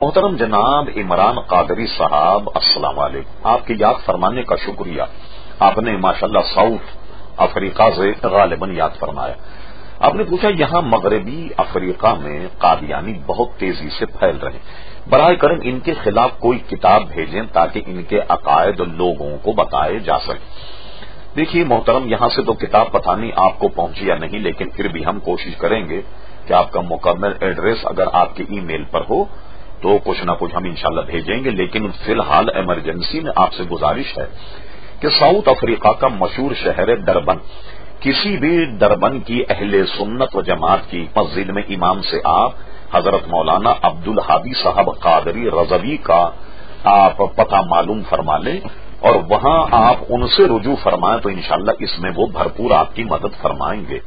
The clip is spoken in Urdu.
محترم جناب عمران قادری صاحب، السلام علیکم۔ آپ کی یاد فرمانے کا شکریہ۔ آپ نے ماشاءاللہ ساؤتھ افریقہ سے غالباً یاد فرمایا۔ آپ نے پوچھا یہاں مغربی افریقہ میں قادیانی بہت تیزی سے پھیل رہے براہ کرم ان کے خلاف کوئی کتاب بھیجیں تاکہ ان کے عقائد لوگوں کو بتائے جا سکے۔ دیکھیے محترم، یہاں سے تو کتاب پتہ نہیں آپ کو پہنچی یا نہیں، لیکن پھر بھی ہم کوشش کریں گے کہ آپ کا مکمل ایڈریس اگر آپ کے ای میل پر ہو تو کچھ نہ کچھ ہم انشاءاللہ بھیجیں گے، لیکن فی الحال ایمرجنسی میں آپ سے گزارش ہے کہ ساؤتھ افریقہ کا مشہور شہر دربن، کسی بھی دربن کی اہل سنت و جماعت کی مسجد میں امام سے آپ، حضرت مولانا عبد الحادی صاحب قادری رضوی کا آپ پتہ معلوم فرما لیں اور وہاں آپ ان سے رجوع فرمائیں تو انشاءاللہ اس میں وہ بھرپور آپ کی مدد فرمائیں گے۔